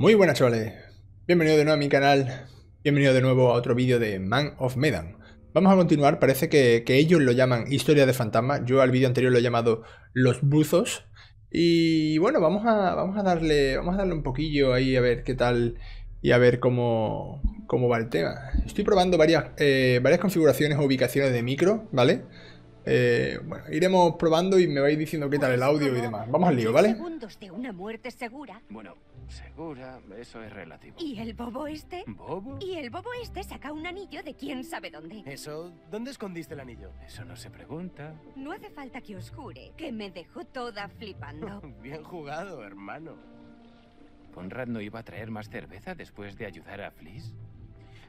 Muy buenas chavales, bienvenido de nuevo a mi canal, bienvenido de nuevo a otro vídeo de Man of Medan. Vamos a continuar, parece que, ellos lo llaman Historia de Fantasma, yo al vídeo anterior lo he llamado Los Buzos. Y bueno, vamos a, vamos a, darle, vamos a darle un poquillo ahí a ver qué tal y a ver cómo, cómo va el tema. Estoy probando varias, eh, varias configuraciones o ubicaciones de micro, ¿vale? Eh, bueno, iremos probando y me vais diciendo qué tal el audio y demás. Vamos al lío, ¿vale? segundos de una muerte segura. Bueno, segura, eso es relativo. ¿Y el bobo este? ¿Bobo? Y el bobo este saca un anillo de quién sabe dónde. ¿Eso? ¿Dónde escondiste el anillo? Eso no se pregunta. No hace falta que os jure que me dejó toda flipando. Bien jugado, hermano. ¿Conrad no iba a traer más cerveza después de ayudar a Fliss?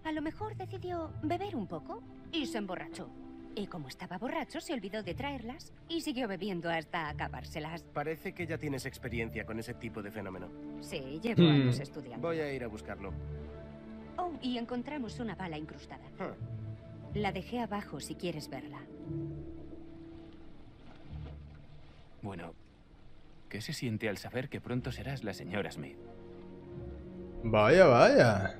A lo mejor decidió beber un poco y se emborrachó. Y como estaba borracho, se olvidó de traerlas y siguió bebiendo hasta acabárselas. Parece que ya tienes experiencia con ese tipo de fenómeno. Sí, llevo Hmm. años estudiando. Voy a ir a buscarlo. Oh, y encontramos una bala incrustada. Huh. La dejé abajo si quieres verla. Bueno, ¿qué se siente al saber que pronto serás la señora Smith? Vaya, vaya.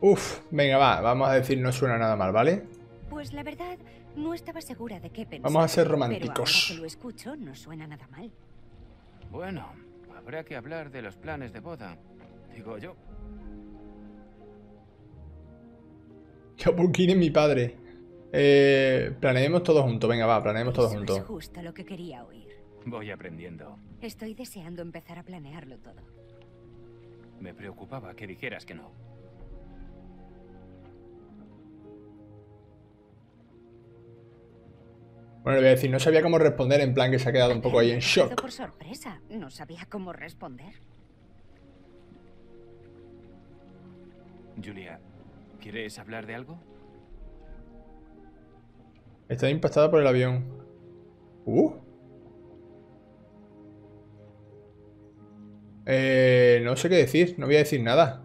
Uf, venga, va, vamos a decir no suena nada mal, ¿vale? Pues la verdad, no estaba segura de qué pensar. Vamos a ser Pero románticos. ahora que lo escucho, no suena nada mal. Bueno, habrá que hablar de los planes de boda. Digo yo. Pukin es mi padre. Eh, planeemos todos juntos, venga, va, planeemos todos Eso juntos. es justo lo que quería oír. Voy aprendiendo. Estoy deseando empezar a planearlo todo. Me preocupaba que dijeras que no. Bueno, le voy a decir, no sabía cómo responder, en plan que se ha quedado un poco ahí en shock. por sorpresa. No sabía cómo responder. Julia, ¿quieres hablar de algo? Está impactada por el avión. Uh. Eh, no sé qué decir, no voy a decir nada.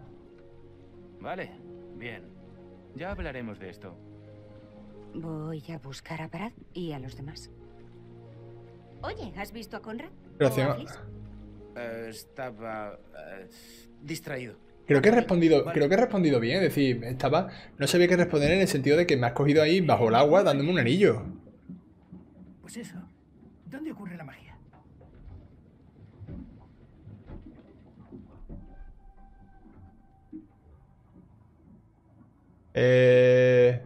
Vale, bien. Ya hablaremos de esto. Voy a buscar a Brad y a los demás. Oye, ¿has visto a Conrad? Gracias. Eh, estaba eh, distraído. Creo que he respondido, Vale. creo que he respondido bien, es decir, estaba, no sabía qué responder en el sentido de que me has cogido ahí bajo el agua dándome un anillo. Pues eso. ¿Dónde ocurre la magia? Eh,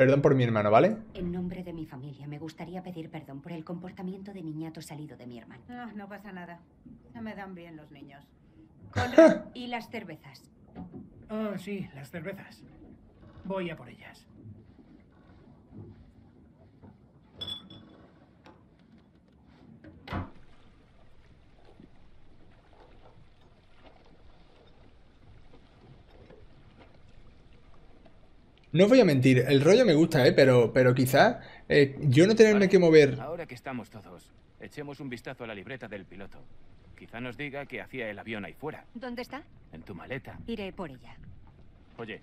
perdón por mi hermano, ¿vale? En nombre de mi familia, me gustaría pedir perdón por el comportamiento de niñato salido de mi hermano. Ah, no pasa nada. Se me dan bien los niños. Conrad, y las cervezas. Oh, sí, las cervezas. Voy a por ellas. No os voy a mentir, el rollo me gusta, ¿eh? Pero, pero quizás eh, yo no tenerme Vale, que mover... Ahora que estamos todos, echemos un vistazo a la libreta del piloto. Quizá nos diga que hacía el avión ahí fuera, ¿Dónde está? en tu maleta. Iré por ella. Oye,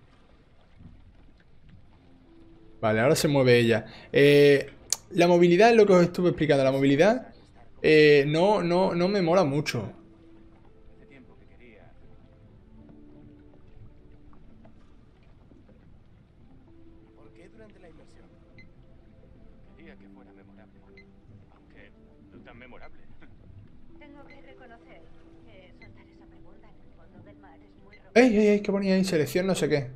Vale, ahora se mueve ella. Eh, la movilidad es lo que os estuve explicando. La movilidad eh, no, no, no me mola mucho. ¡Ey, ey, ey! ¿Qué ponía ahí? Selección no sé qué.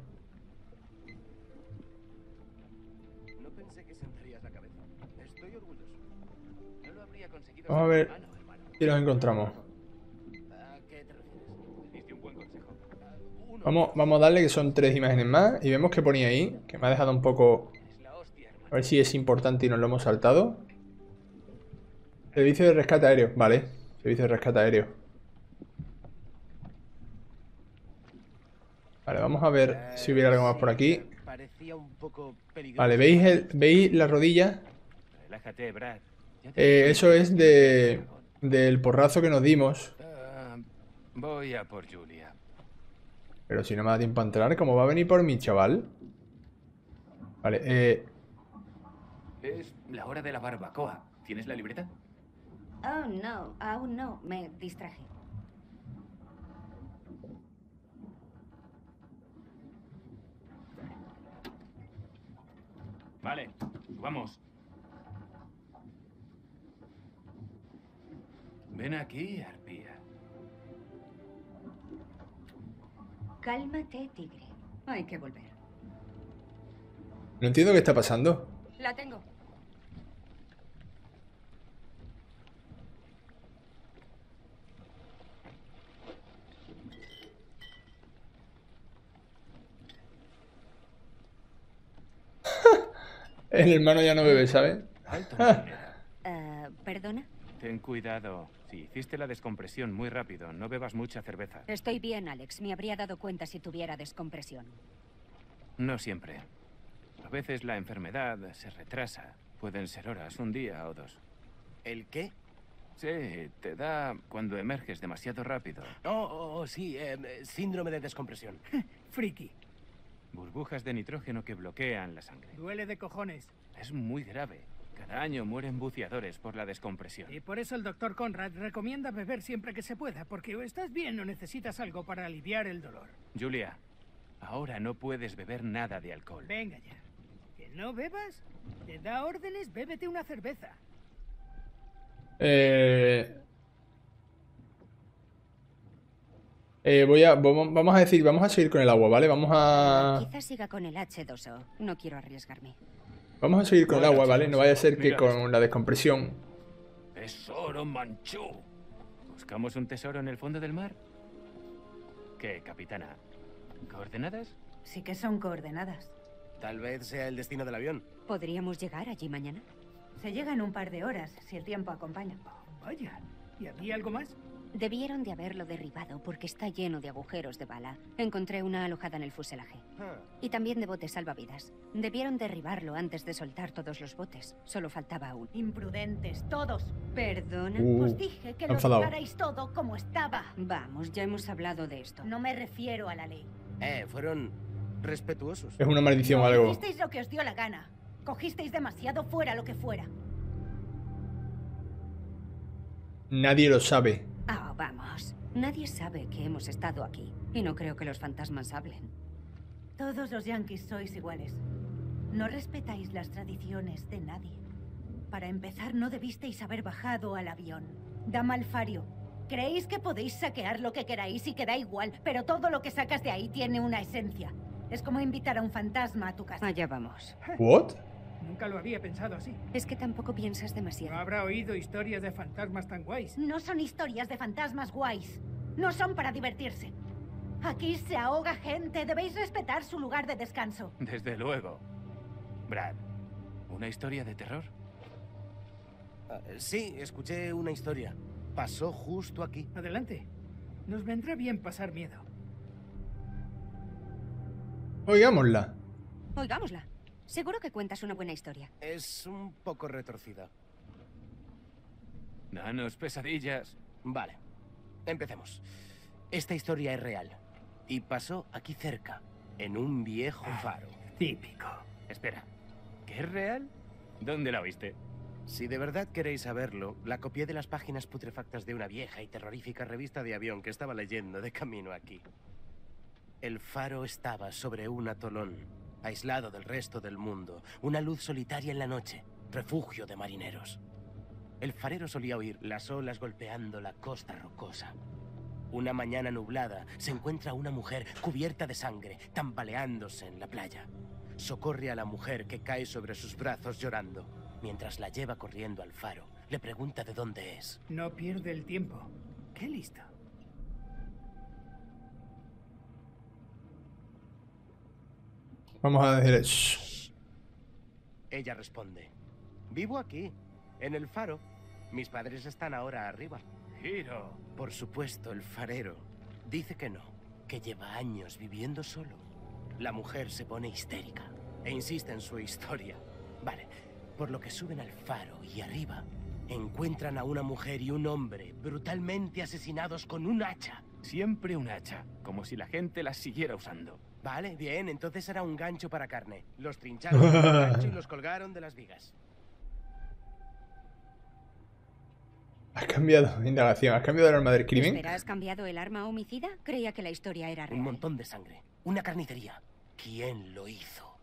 No pensé que sentarías la cabeza. Estoy orgulloso. No lo habría conseguido Vamos a ver. tu hermano, hermano. Si nos encontramos. ¿A qué te refieres? Me diste un buen consejo. Uno. Vamos, vamos a darle que son tres imágenes más. Y vemos que ponía ahí, que me ha dejado un poco... A ver si es importante y nos lo hemos saltado. Servicio de rescate aéreo. Vale. Servicio de rescate aéreo. Vale, vamos a ver si hubiera algo más por aquí. Vale, ¿veis, el, ¿veis la rodilla? Eh, eso es de, del porrazo que nos dimos. Ah, voy a por Julia. Pero si no me da tiempo a entrar, ¿cómo va a venir por mí, chaval? Vale, eh... Es la hora de la barbacoa. ¿Tienes la libreta? Oh, no, aún no. Me distraje. Vale, vamos. Ven aquí, arpía. Cálmate, tigre. Hay que volver. No entiendo qué está pasando. La tengo. El hermano ya no bebe, ¿sabes? Alto, marinera. Eh, ¿Perdona? Ten cuidado. Si hiciste la descompresión muy rápido, no bebas mucha cerveza. Estoy bien, Alex. Me habría dado cuenta si tuviera descompresión. No siempre. A veces la enfermedad se retrasa. Pueden ser horas, un día o dos. ¿El qué? Sí, te da cuando emerges demasiado rápido. Oh, oh, oh, sí, eh, síndrome de descompresión. Friki. Burbujas de nitrógeno que bloquean la sangre. Duele de cojones. Es muy grave. Cada año mueren buceadores por la descompresión. Y por eso el doctor Conrad recomienda beber siempre que se pueda, porque o estás bien o necesitas algo para aliviar el dolor. Julia, ahora no puedes beber nada de alcohol. Venga ya. ¿Que no bebas? Te da órdenes, bébete una cerveza. Eh... Eh, voy a, vamos a decir, vamos a seguir con el agua, ¿vale? Vamos a, Quizás siga con el H2O. No quiero arriesgarme. vamos a seguir con el agua, ¿vale? No vaya a ser que con la descompresión. Tesoro manchú. ¿Buscamos un tesoro en el fondo del mar? ¿Qué, capitana? ¿Coordenadas? Sí que son coordenadas. Tal vez sea el destino del avión. ¿Podríamos llegar allí mañana? Se llega en un par de horas, si el tiempo acompaña. Vaya. ¿Y había algo más? Debieron de haberlo derribado porque está lleno de agujeros de bala. Encontré una alojada en el fuselaje. Ah, Y también de botes salvavidas. Debieron derribarlo antes de soltar todos los botes. Solo faltaba uno. Imprudentes, todos. ¿Perdona? Uh, Os dije que lo dejarais todo como estaba. Vamos, ya hemos hablado de esto. No me refiero a la ley. Eh, fueron respetuosos. Es una maldición o No algo. hicisteis lo que os dio la gana. Cogisteis demasiado fuera lo que fuera. Nadie lo sabe. Ah, vamos. Nadie sabe que hemos estado aquí. Y no creo que los fantasmas hablen. Todos los yankees sois iguales. No respetáis las tradiciones de nadie. Para empezar, no debisteis haber bajado al avión. Dama Alfario, creéis que podéis saquear lo que queráis y que da igual, pero todo lo que sacas de ahí tiene una esencia. Es como invitar a un fantasma a tu casa. Allá vamos. ¿What? Nunca lo había pensado así. Es que tampoco piensas No demasiado. habrá oído historias de fantasmas tan guays. No son historias de fantasmas guays. No son para divertirse. Aquí se ahoga gente. Debéis respetar su lugar de descanso. Desde luego. Brad, ¿una historia de terror? Ah, sí, escuché una historia. Pasó justo aquí. Adelante. Nos vendrá bien pasar miedo. Oigámosla. Oigámosla. Seguro que cuentas una buena historia. Es un poco retorcida. Danos pesadillas. Vale, empecemos. Esta historia es real. Y pasó aquí cerca, en un viejo faro. Típico. Espera, ¿qué es real? ¿Dónde la oíste? Si de verdad queréis saberlo, la copié de las páginas putrefactas de una vieja y terrorífica revista de avión que estaba leyendo de camino aquí. El faro estaba sobre un atolón, aislado del resto del mundo, una luz solitaria en la noche, refugio de marineros. El farero solía oír las olas golpeando la costa rocosa. Una mañana nublada se encuentra una mujer cubierta de sangre, tambaleándose en la playa. Socorre a la mujer que cae sobre sus brazos llorando. Mientras la lleva corriendo al faro, le pregunta de dónde es. No pierde el tiempo. Qué listo. Vamos a decir. "Shh". Ella responde, vivo aquí, en el faro. Mis padres están ahora arriba. Giro. Por supuesto, el farero dice que no, que lleva años viviendo solo. La mujer se pone histérica e insiste en su historia. Vale, por lo que suben al faro y arriba encuentran a una mujer y un hombre brutalmente asesinados con un hacha. Siempre un hacha, como si la gente las siguiera usando. Vale, bien, entonces era un gancho para carne. Los trincharon con el gancho y los colgaron de las vigas. Has cambiado, indagación, has cambiado el arma del crimen. Espera, ¿has cambiado el arma homicida? Creía que la historia era real. Un montón de sangre. Una carnicería. ¿Quién lo hizo?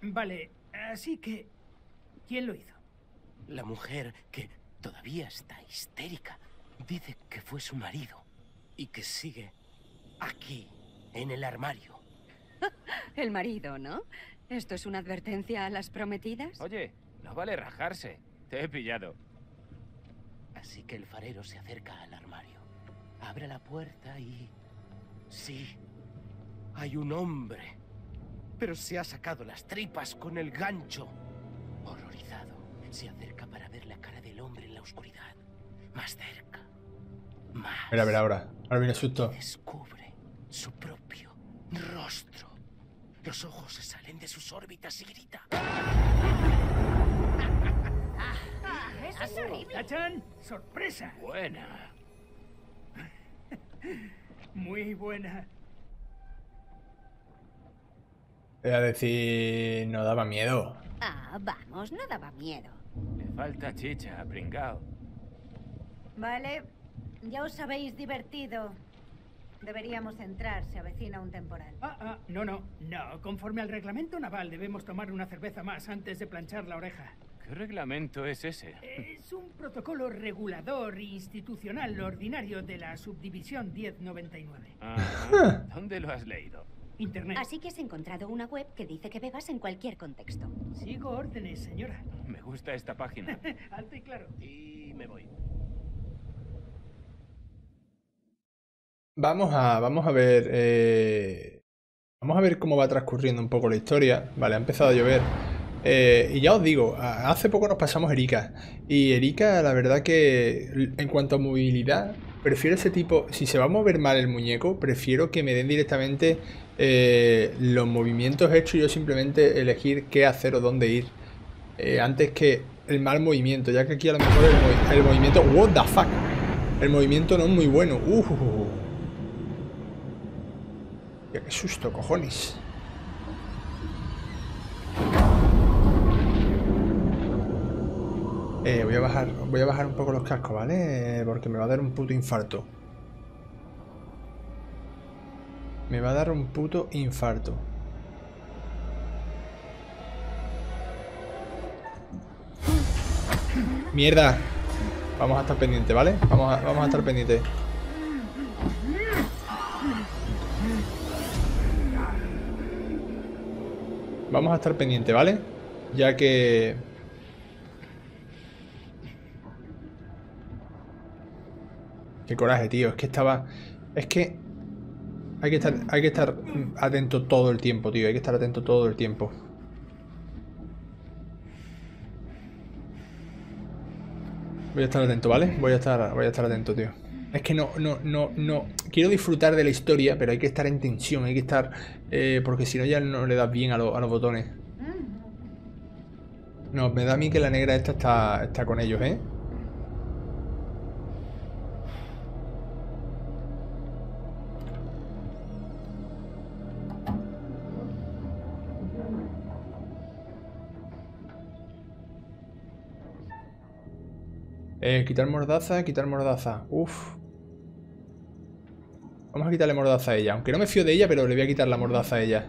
Vale, así que... ¿Quién lo hizo? La mujer que todavía está histérica dice que fue su marido y que sigue aquí, en el armario. El marido, ¿no? ¿Esto es una advertencia a las prometidas? Oye, no vale rajarse. Te he pillado. Así que el farero se acerca al armario. Abre la puerta y... Sí, hay un hombre. Pero se ha sacado las tripas con el gancho. Horrorizado, se acerca para ver la cara del hombre en la oscuridad. Más cerca. Más. Mira, a ver ahora. Ahora viene el susto. Descubre su propio rostro. Los ojos se salen de sus órbitas y grita. ¡Es horrible! ¡Tachan! ¡Sorpresa! Buena. Muy buena. Voy a decir, no daba miedo. Ah, vamos, no daba miedo. Le falta chicha, pringao. Vale, ya os habéis divertido. Deberíamos entrar, se avecina un temporal. Ah, ah, no, no, no. Conforme al reglamento naval debemos tomar una cerveza más antes de planchar la oreja. ¿Qué reglamento es ese? Es un protocolo regulador institucional ordinario de la subdivisión 1099. Ajá. ¿Dónde lo has leído? Internet. Así que has encontrado una web que dice que bebas en cualquier contexto. Sigo órdenes, señora. Me gusta esta página. Alto y claro. Y me voy. Vamos a, vamos a ver. eh, vamos a ver cómo va transcurriendo un poco la historia. Vale, ha empezado a llover. Eh, y ya os digo, hace poco nos pasamos Erika. Y Erika, la verdad que en cuanto a movilidad, prefiero ese tipo. Si se va a mover mal el muñeco, prefiero que me den directamente eh, los movimientos hechos y yo simplemente elegir qué hacer o dónde ir. antes que el mal movimiento, ya que aquí a lo mejor el, el movimiento. What the fuck? El movimiento no es muy bueno. Uh. Qué susto, cojones. Eh, voy a bajar, voy a bajar un poco los cascos, ¿vale? Eh, Porque me va a dar un puto infarto. Me va a dar un puto infarto. Mierda. Vamos a estar pendientes, ¿vale? Vamos a, vamos a estar pendientes. Vamos a estar pendientes, ¿vale? Ya que... Qué coraje, tío. Es que estaba... Es que... Hay que estar, hay que estar atento todo el tiempo, tío. Hay que estar atento todo el tiempo. Voy a estar atento, ¿vale? Voy a estar, voy a estar atento, tío. Es que no, no, no, no. Quiero disfrutar de la historia, pero hay que estar en tensión, hay que estar. eh, porque si no, ya no le das bien a, a los botones. No, me da a mí que la negra esta está, está con ellos, ¿eh? Eh, quitar mordaza, quitar mordaza. Uf. Vamos a quitarle mordaza a ella. Aunque no me fío de ella, pero le voy a quitar la mordaza a ella.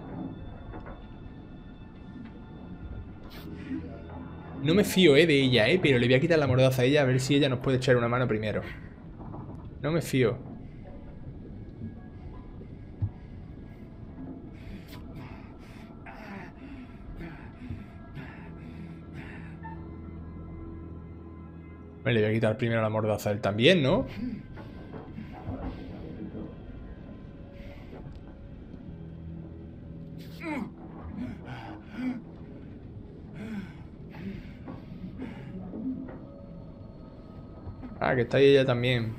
No me fío, eh, de ella, eh, pero le voy a quitar la mordaza a ella a ver si ella nos puede echar una mano primero. No me fío. Le voy a quitar primero la mordaza a él también, ¿no? Ah, que está ahí ella también.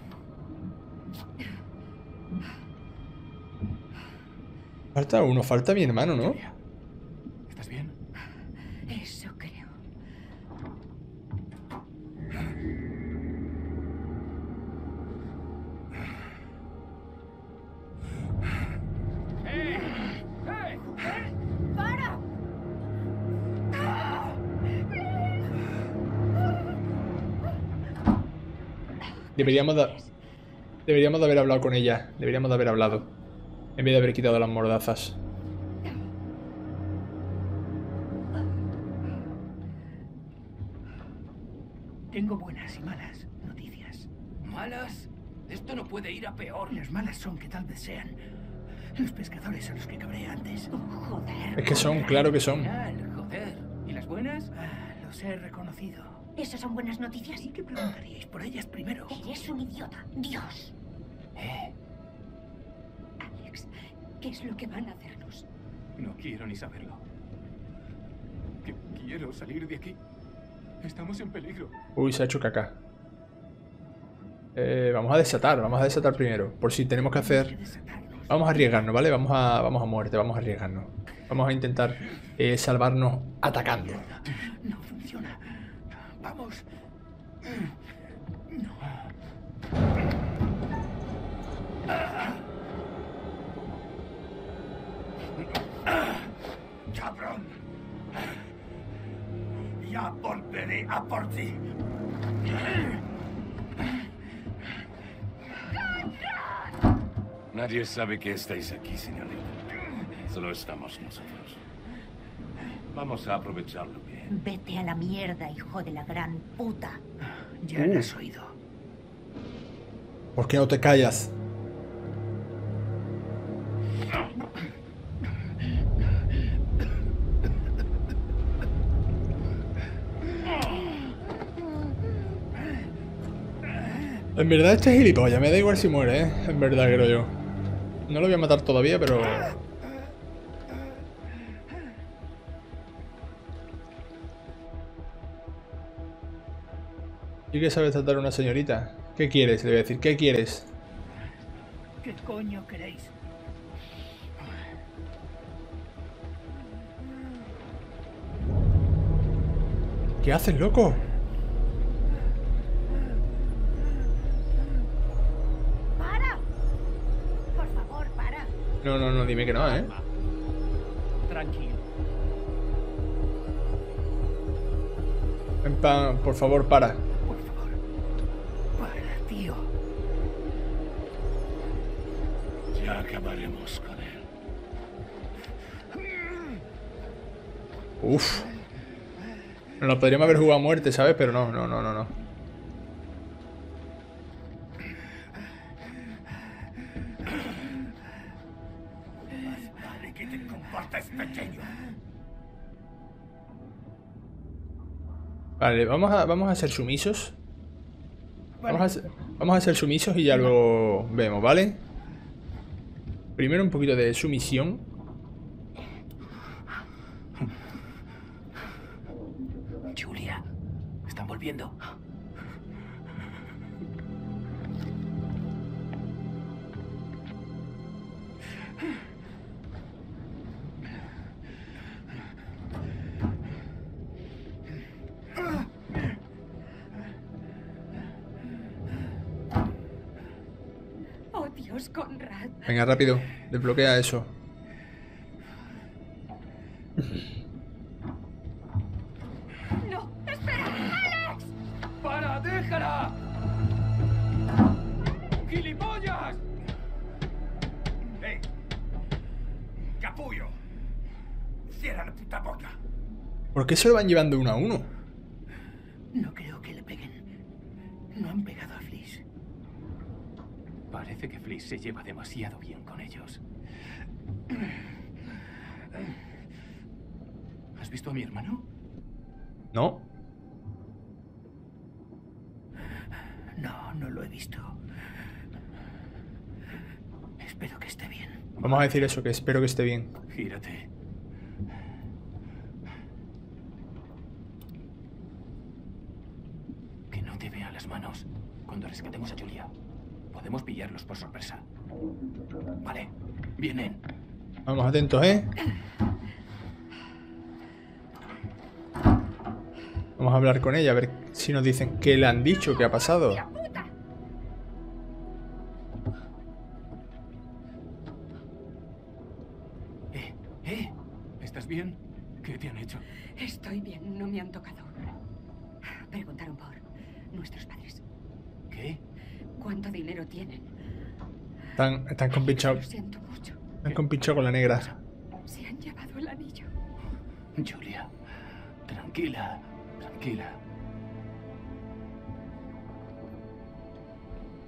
Falta uno, falta mi hermano, ¿no? Deberíamos de, deberíamos de haber hablado con ella. Deberíamos de haber hablado. En vez de haber quitado las mordazas. Tengo buenas y malas noticias. ¿Malas? Esto no puede ir a peor. Las malas son que tal vez sean los pescadores a los que cabré antes. Oh, joder. Es que son, claro que son. Genial, joder. ¿Y las buenas? Ah, los he reconocido. ¿Esas son buenas noticias? ¿Y qué preguntaríais por ellas primero? Eres un idiota. Dios. Eh, Alex, ¿qué es lo que van a hacernos? no quiero ni saberlo. Que quiero salir de aquí. Estamos en peligro. Uy, se ha hecho caca. Eh, vamos a desatar, vamos a desatar primero. Por si tenemos que hacer... Vamos a arriesgarnos, ¿vale? Vamos a, vamos a muerte, vamos a arriesgarnos. Vamos a intentar eh, salvarnos atacando. No a por ti. Nadie sabe que estáis aquí, señorita. Solo estamos nosotros. Vamos a aprovecharlo bien. Vete a la mierda, hijo de la gran puta. Ya lo has oído. ¿Por qué no te callas? En verdad este es gilipollas, me da igual si muere, ¿eh? En verdad creo yo. No lo voy a matar todavía, pero... ¿Y qué sabes tratar a una señorita? ¿Qué quieres? Le voy a decir, ¿qué quieres? ¿Qué coño queréis? ¿Qué haces, loco? No, no, no, dime que no, ¿eh? Tranquilo. En plan, por favor, para. Por favor. Para, tío. Ya acabaremos con él. Uf. Nos lo podríamos haber jugado a muerte, ¿sabes? Pero no, no, no, no, no. Que te comportes pequeño. Vale, vamos a, vamos a ser sumisos. Vamos a, ser- vamos a ser sumisos y ya luego vemos, ¿vale? Primero un poquito de sumisión. Julia, están volviendo. Venga, rápido. Desbloquea eso. No, espera, Alex. ¡Para, déjala! ¡Gilipollas! ¡Capullo! ¡Cierra la puta boca! ¿Por qué se lo van llevando uno a uno? No creo que le peguen. No han pegado a Fliss. Parece que Fliss se lleva demasiado bien con ellos. ¿Has visto a mi hermano? ¿No? No, no lo he visto. Espero que esté bien. Vamos a decir eso, que espero que esté bien. Gírate. Que no te vean las manos cuando rescatemos a Julia. Podemos pillarlos por sorpresa. Vale, vienen. Vamos atentos, ¿eh? Vamos a hablar con ella, a ver si nos dicen qué le han dicho, qué ha pasado. Eh, eh, ¿estás bien? ¿Qué te han hecho? Estoy bien, no me han tocado. Preguntaron por nuestros padres. ¿Qué? ¿Cuánto dinero tienen? Están, están compinchados. siento mucho. Están compinchados con la negra. Se han llevado el anillo. Julia, tranquila, tranquila.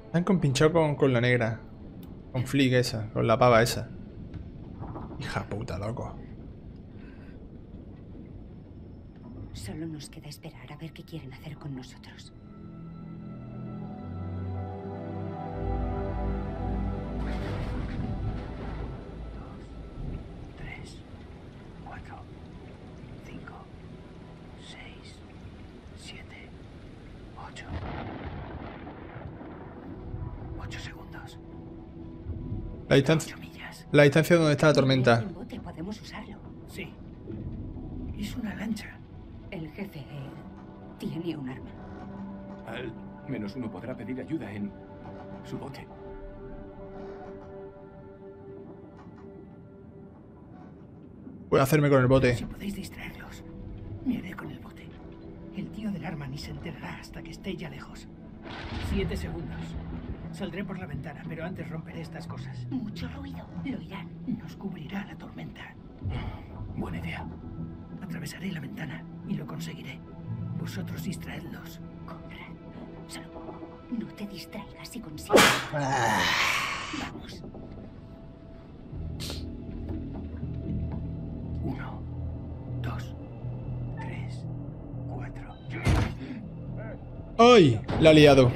Están compinchados con, con la negra. Con Flick esa, con la pava esa. Hija puta, loco. Solo nos queda esperar a ver qué quieren hacer con nosotros. La distancia, la distancia donde está la tormenta. Podemos usarlo. Sí. Es una lancha. El jefe eh, tiene un arma. Al menos uno podrá pedir ayuda en su bote. Puedo hacerme con el bote. Saldré por la ventana, pero antes romperé estas cosas. Mucho ruido. Lo irán. Nos cubrirá la tormenta. Buena idea. Atravesaré la ventana y lo conseguiré. Vosotros distraedlos. Conrad, solo no te distraigas si consigues. Vamos. Uno, dos, tres, cuatro. ¡Ay! La ha liado.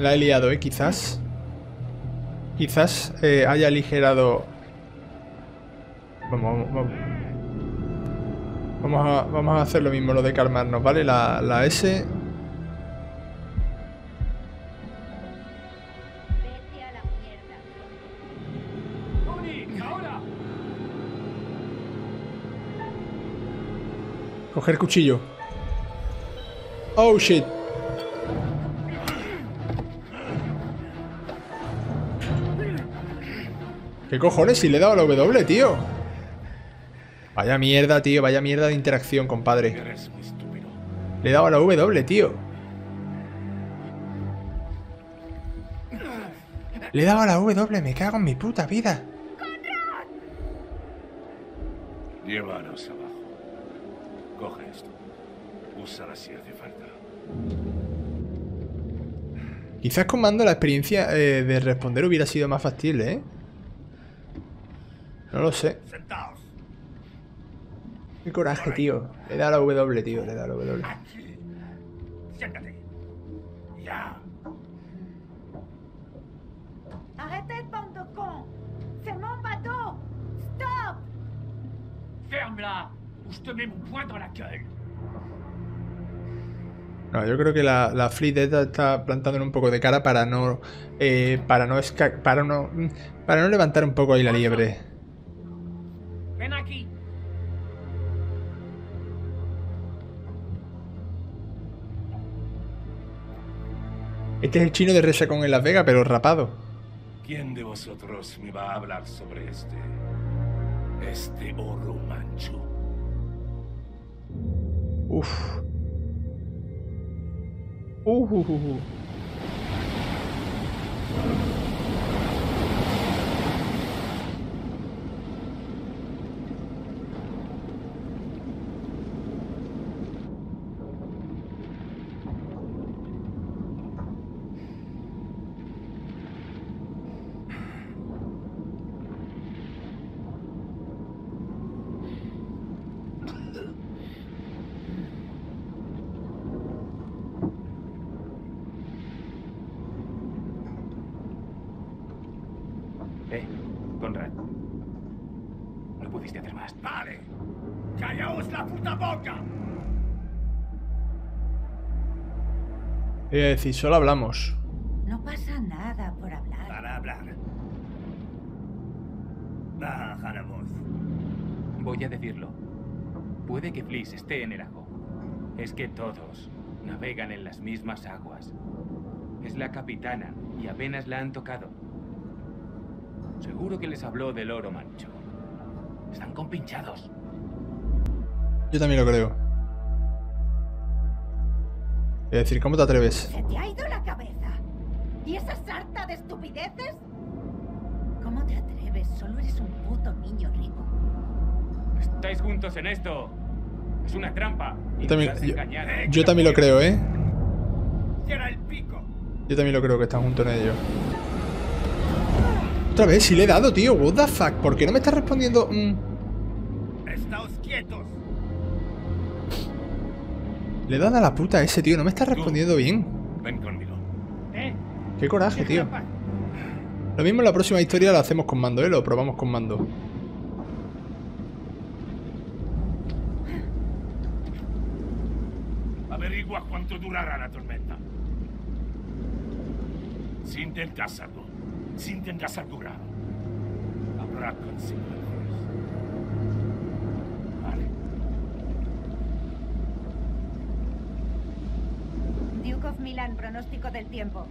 La he liado, ¿eh? Quizás. Quizás eh, haya aligerado... Vamos, vamos, vamos. Vamos a, vamos a hacer lo mismo, lo de calmarnos, ¿vale? La, la S... Coger cuchillo. Oh, shit. ¿Qué cojones? Si le he dado a la W, tío. Vaya mierda, tío. Vaya mierda de interacción, compadre. Le he dado a la W, tío. Le he dado a la W. Me cago en mi puta vida. Llévanos abajo. Coge esto. Úsala si hace falta. Quizás con mando la experiencia eh, de responder hubiera sido más factible, ¿eh? No lo sé. Qué coraje, tío. Le da la W, tío. Le da la W. Aquí. Siéntate. Ya. Arrêtez, bande de cons C'est mon bateau Stop Ferme-la ou je te mets mon poing dans la gueule. No, yo creo que la, la Fleet esta está plantándole un poco de cara para no. eh, para no para no. mm, Para no levantar un poco ahí la liebre. Este es el chino de Resacon en Las Vegas, pero rapado. ¿Quién de vosotros me va a hablar sobre este. este oro mancho? Uf. Uh, uh, uh, uh. Eh, Conrad. Hacer más. Vale. Callaos la puta boca. Voy a decir, solo hablamos. No pasa nada por hablar. Para hablar. Baja la voz. Voy a decirlo. Puede que Fliss esté en el ajo. Es que todos navegan en las mismas aguas. Es la capitana y apenas la han tocado. Seguro que les habló del oro mancho. Están compinchados. Yo también lo creo. Es decir, ¿cómo te atreves? ¿Se te ha ido la cabeza? ¿Y esa sarta de estupideces? ¿Cómo te atreves? Solo eres un puto niño rico. Estáis juntos en esto. Es una trampa. Yo también, yo, yo también lo creo, ¿eh? Yo también lo creo que están juntos en ello. Otra vez, si le he dado, tío. What the fuck? ¿Por qué no me estás respondiendo? Mm, Estáos quietos. le he dado a la puta a ese, tío. No me estás respondiendo bien. Ven conmigo. ¿Eh? Qué coraje, tío. Lo mismo en la próxima historia lo hacemos con mando, ¿eh? Lo probamos con mando. Averigua cuánto durará la tormenta. Si intentas algo, si intentas durar, habrá consecuencias. Vale. Duke of Milan, pronóstico del tiempo.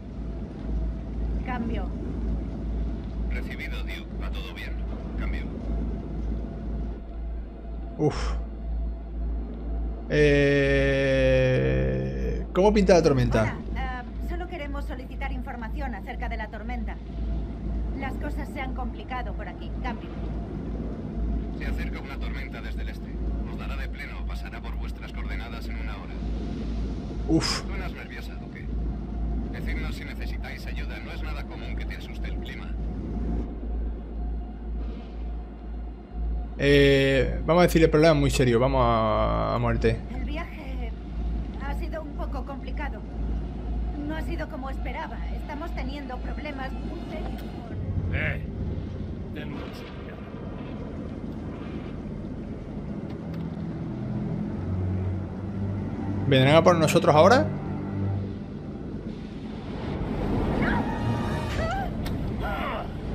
Cambio. Recibido, Duke. Va todo bien. Cambio. Uf. Eh... ¿Cómo pinta la tormenta? Hola, cosas se han complicado por aquí. Cambio. Se acerca una tormenta desde el este. Os dará de pleno. Pasará por vuestras coordenadas en una hora. Uf. Suenas nerviosa, Duque. Decidnos si necesitáis ayuda. No es nada común que te asuste el clima. Eh, vamos a decirle el problema muy serio. Vamos a, a muerte. El viaje ha sido un poco complicado. No ha sido como esperaba. Estamos teniendo problemas muy serios con... Eh, ten mucho cuidado. ¿Vendrán a por nosotros ahora?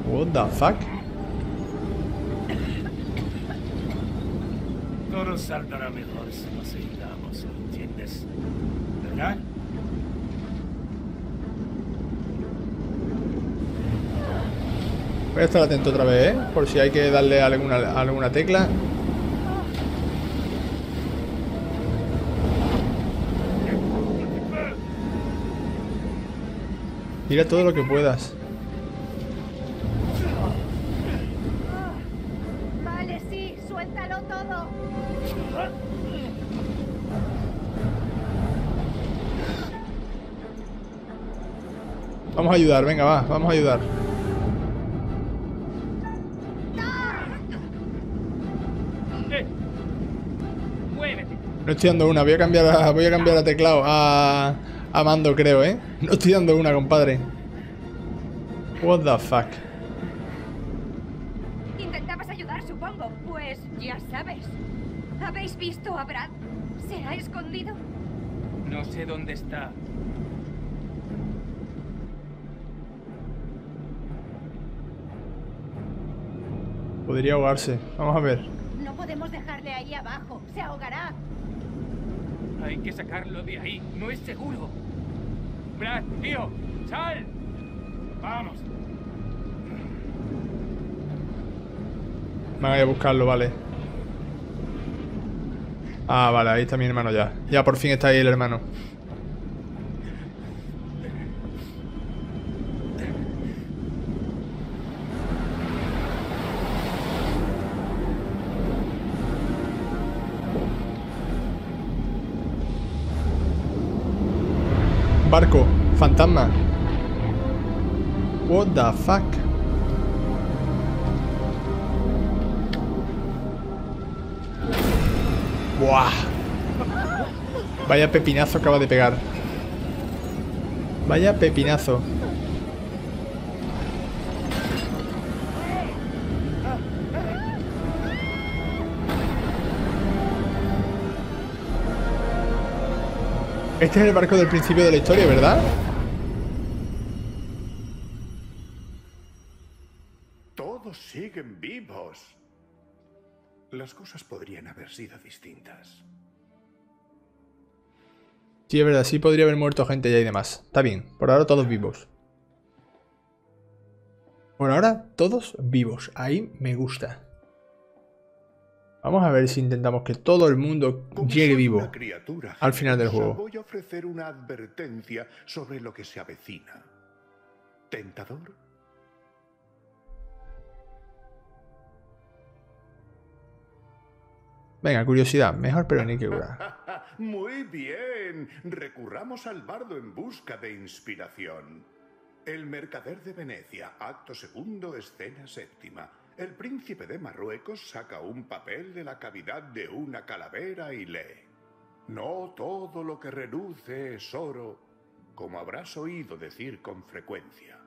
What the fuck? Todo saldrá mejor si nos ayudamos, ¿entiendes? ¿Verdad? Voy a estar atento otra vez, ¿eh? Por si hay que darle alguna, alguna tecla. Tira todo lo que puedas. Vale, sí, suéltalo todo. Vamos a ayudar, venga, va, vamos a ayudar. No estoy dando una, voy a cambiar a, voy a cambiar a teclado, a, a mando creo, ¿eh? No estoy dando una, compadre. What the fuck. Intentabas ayudar, supongo. Pues ya sabes. ¿Habéis visto a Brad? ¿Se ha escondido? No sé dónde está. Podría ahogarse. Vamos a ver. No podemos dejarle ahí abajo. Se ahogará. Hay que sacarlo de ahí. No es seguro. Brad, tío, sal. Vamos. Van a ir a buscarlo, vale. Ah, vale, ahí está mi hermano ya. Ya por fin está ahí el hermano. What the fuck? Buah. Vaya pepinazo acaba de pegar. Vaya pepinazo. Este es el barco del principio de la historia, ¿verdad? Las cosas podrían haber sido distintas. Sí, es verdad, sí podría haber muerto gente ya y demás. Está bien, por ahora todos vivos. Por ahora todos vivos. Ahí me gusta. Vamos a ver si intentamos que todo el mundo Como llegue vivo criatura al final del juego. Voy a ofrecer una advertencia sobre lo que se avecina. ¿Tentador? Venga, curiosidad. Mejor prevenir que curar. Muy bien. Recurramos al bardo en busca de inspiración. El mercader de Venecia, acto segundo, escena séptima. El príncipe de Marruecos saca un papel de la cavidad de una calavera y lee. No todo lo que reluce es oro, como habrás oído decir con frecuencia.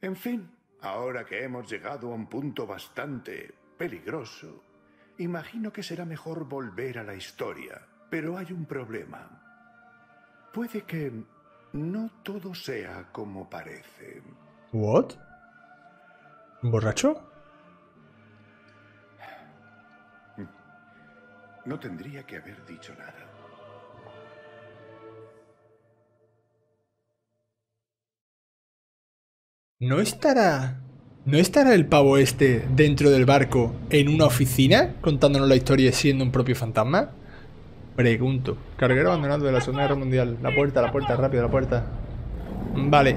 En fin, ahora que hemos llegado a un punto bastante peligroso, imagino que será mejor volver a la historia. Pero hay un problema. Puede que no todo sea como parece. ¿What? ¿Un borracho? No tendría que haber dicho nada. ¿No estará... ¿No estará el pavo este dentro del barco en una oficina contándonos la historia siendo un propio fantasma? Pregunto. Carguero abandonado de la Segunda Guerra Mundial. La puerta, la puerta, rápido, la puerta. Vale.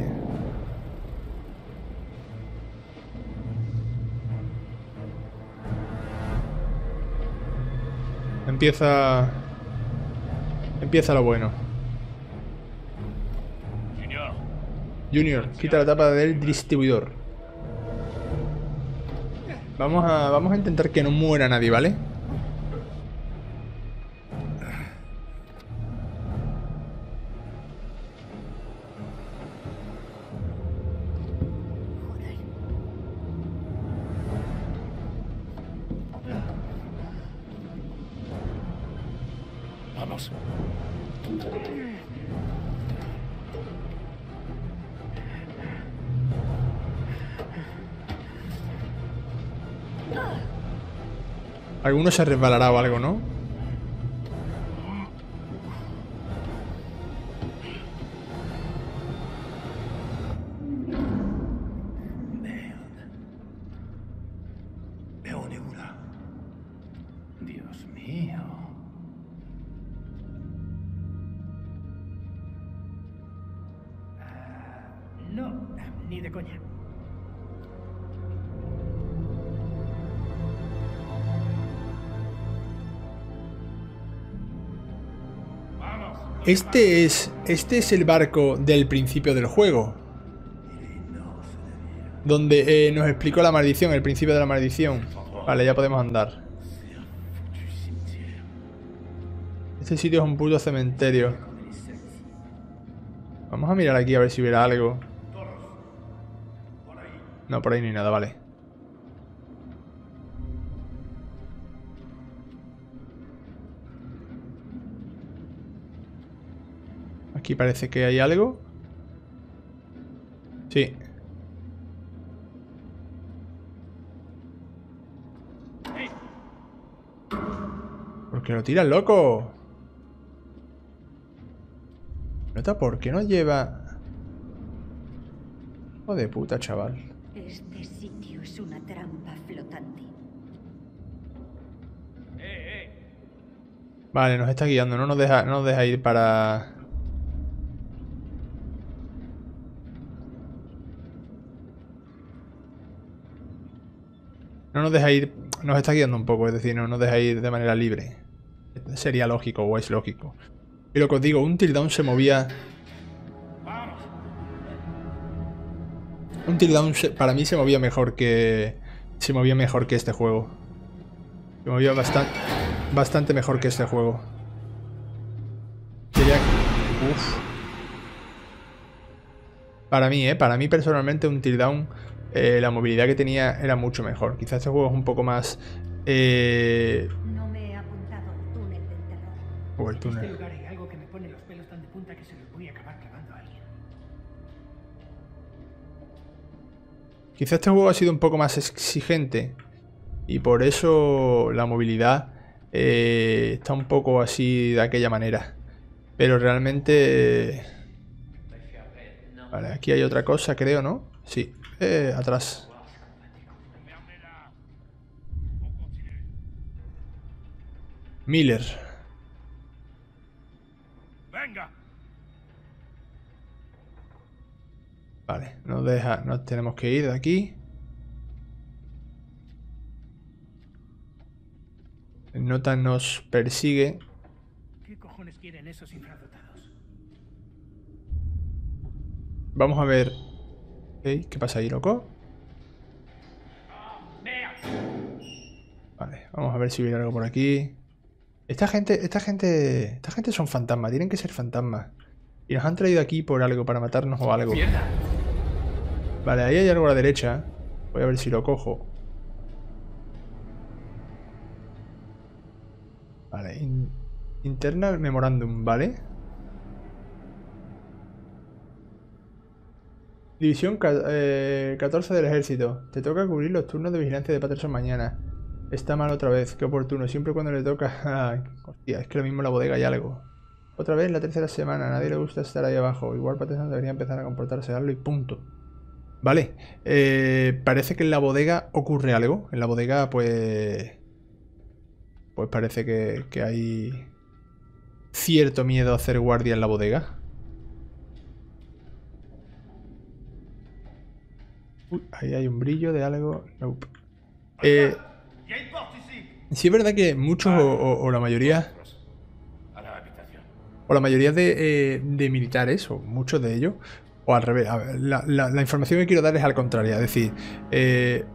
Empieza... Empieza lo bueno. Junior, Junior, quita la tapa del distribuidor. Vamos a, vamos a intentar que no muera nadie, ¿vale? vamos. Alguno se resbalará o algo, ¿no? Este es, este es el barco del principio del juego. Donde eh, nos explicó la maldición, el principio de la maldición. Vale, ya podemos andar. Este sitio es un puto cementerio. Vamos a mirar aquí a ver si hubiera algo. No, por ahí ni nada, vale. Aquí parece que hay algo. Sí. ¿Por qué lo tira loco? Nota, ¿por qué no lleva...? Hijo de puta, chaval. Este sitio es una trampa flotante. Vale, nos está guiando, no nos deja, no nos deja ir para... No nos deja ir, nos está guiando un poco, es decir, no nos deja ir de manera libre. Sería lógico o es lógico. Y lo que os digo, un Till Down se movía... Un Till Down se- para mí se movía mejor que... Se movía mejor que este juego. Se movía bastante, bastante mejor que este juego. Que- Uf. Para mí, ¿eh? Para mí personalmente un Till Down, eh, la movilidad que tenía era mucho mejor. Quizás este juego es un poco más... Eh... No me he apuntado al túnel del terror. O el En este túnel. lugar hay algo que me pone los pelos tan de punta que se los voy a acabar clavando a alguien. Quizás este juego ha sido un poco más exigente y por eso la movilidad eh, está un poco así de aquella manera. Pero realmente... Vale, aquí hay otra cosa, creo, ¿no? Sí, eh, atrás. Miller. Venga. Vale, nos deja, nos tenemos que ir de aquí. El nota nos persigue. ¿Qué cojones quieren esos infradotados? Vamos a ver ¿Qué pasa ahí, loco? Vale, vamos a ver si viene algo por aquí. Esta gente, esta gente, esta gente son fantasmas, tienen que ser fantasmas. Y nos han traído aquí por algo, para matarnos o algo. Vale, ahí hay algo a la derecha. Voy a ver si lo cojo. Vale, in- internal memorandum, ¿vale? División eh, 14 del ejército. Te toca cubrir los turnos de vigilancia de Patterson mañana. Está mal otra vez, qué oportuno. Siempre cuando le toca... Hostia, es que lo mismo en la bodega hay algo. Otra vez la tercera semana, nadie le gusta estar ahí abajo. Igual Patterson debería empezar a comportarse, darlo y punto. Vale, eh, parece que en la bodega ocurre algo. En la bodega, pues... Pues parece que, que hay cierto miedo a hacer guardia en la bodega. Uy, ahí hay un brillo de algo. Nope. Eh, sí es verdad que muchos o, o- o la mayoría o la mayoría de, eh, de militares, o muchos de ellos, o al revés, a ver, la, la- la información que quiero dar es al contrario, es decir, eh,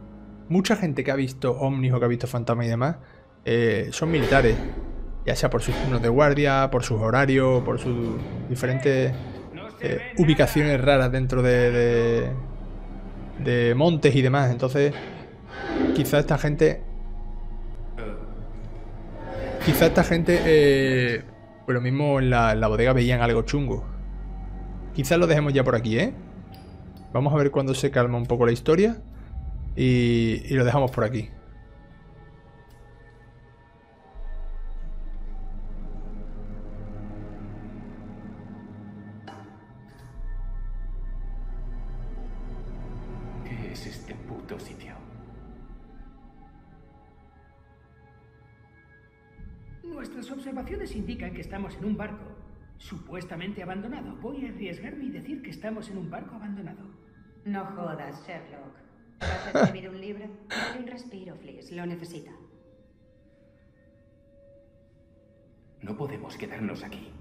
mucha gente que ha visto ovnis o que ha visto fantasmas y demás, eh, son militares, ya sea por sus turnos de guardia, por sus horarios, por sus diferentes eh, ubicaciones raras dentro de, de, de montes y demás, entonces quizá esta gente Quizá esta gente, eh, pues lo mismo en la, la bodega veían algo chungo. Quizá lo dejemos ya por aquí, ¿eh? Vamos a ver cuándo se calma un poco la historia. Y, y lo dejamos por aquí. Supuestamente abandonado. Voy a arriesgarme y decir que estamos en un barco abandonado. No jodas, Sherlock. ¿Vas a escribir un libro? Dale un respiro, Fliss. Lo necesita. No podemos quedarnos aquí.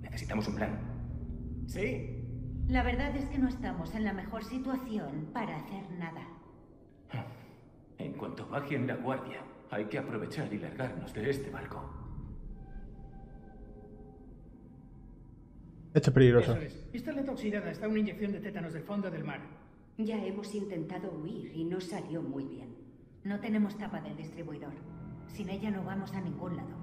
Necesitamos un plan. Sí. La verdad es que no estamos en la mejor situación para hacer nada. En cuanto bajen la guardia, hay que aprovechar y largarnos de este barco. Esto es peligroso. Eso es. Pistolet oxidada está una inyección de tétanos del fondo del mar. Ya hemos intentado huir y no salió muy bien. No tenemos tapa del distribuidor. Sin ella no vamos a ningún lado.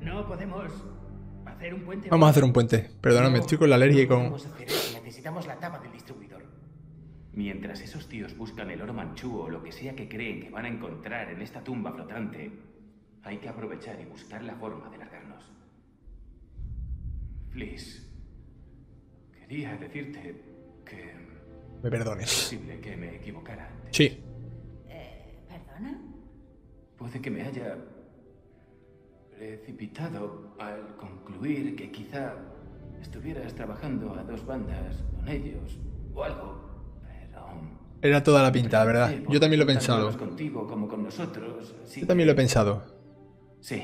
No podemos hacer un puente. Vamos a hacer un puente. Perdóname, estoy con la alergia y con... Podemos hacer eso, necesitamos la tapa del distribuidor. Mientras esos tíos buscan el oro manchú o lo que sea que creen que van a encontrar en esta tumba flotante, hay que aprovechar y buscar la forma de largarnos. Fliss, quería decirte que Me es perdones. posible que me equivocara. antes. Sí. Eh, ¿Perdona? Puede que me haya precipitado al concluir que quizá estuvieras trabajando a dos bandas con ellos o algo, pero... Era toda la pinta, la verdad. Yo también lo he pensado. contigo como con nosotros. Yo también lo he pensado. Sí.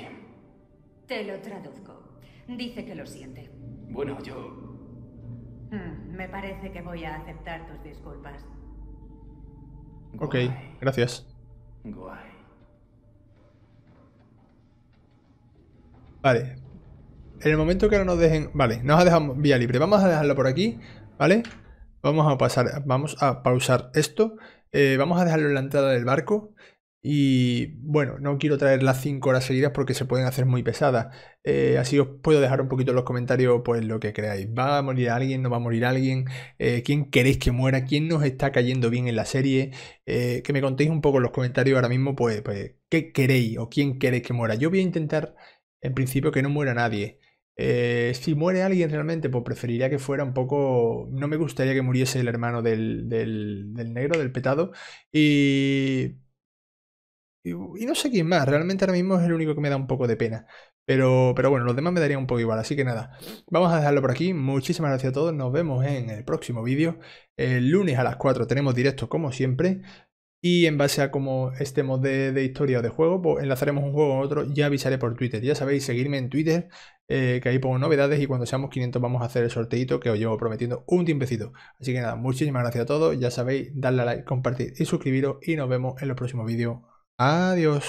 Te lo traduzco. Dice que lo siente. Bueno, yo... Hmm, me parece que voy a aceptar tus disculpas. Ok, Guay, gracias. guay. Vale. En el momento que ahora nos dejen... Vale, nos ha dejado vía libre. Vamos a dejarlo por aquí, ¿vale? Vamos a pasar... Vamos a pausar esto. Eh, vamos a dejarlo en la entrada del barco. Y bueno, no quiero traer las 5 horas seguidas porque se pueden hacer muy pesadas. Eh, así os puedo dejar un poquito en los comentarios pues lo que creáis. ¿Va a morir alguien? ¿No va a morir alguien? Eh, ¿Quién queréis que muera? ¿Quién nos está cayendo bien en la serie? Eh, que me contéis un poco en los comentarios ahora mismo pues, pues qué queréis o quién queréis que muera. Yo voy a intentar en principio que no muera nadie. Si muere alguien realmente, pues preferiría que fuera un poco... No me gustaría que muriese el hermano del, del negro, del petado. Y y, no sé quién más, realmente ahora mismo es el único que me da un poco de pena. Pero, pero bueno, los demás me darían un poco igual, así que nada, vamos a dejarlo por aquí. Muchísimas gracias a todos, nos vemos en el próximo vídeo. El lunes a las 4 tenemos directo como siempre. Y en base a cómo estemos de, historia o de juego, pues enlazaremos un juego a otro, ya avisaré por Twitter. Ya sabéis, seguirme en Twitter, eh, que ahí pongo novedades y cuando seamos 500 vamos a hacer el sorteito que os llevo prometiendo un tiempecito. Así que nada, muchísimas gracias a todos, ya sabéis, darle a like, compartir y suscribiros y nos vemos en los próximos vídeos. Adiós.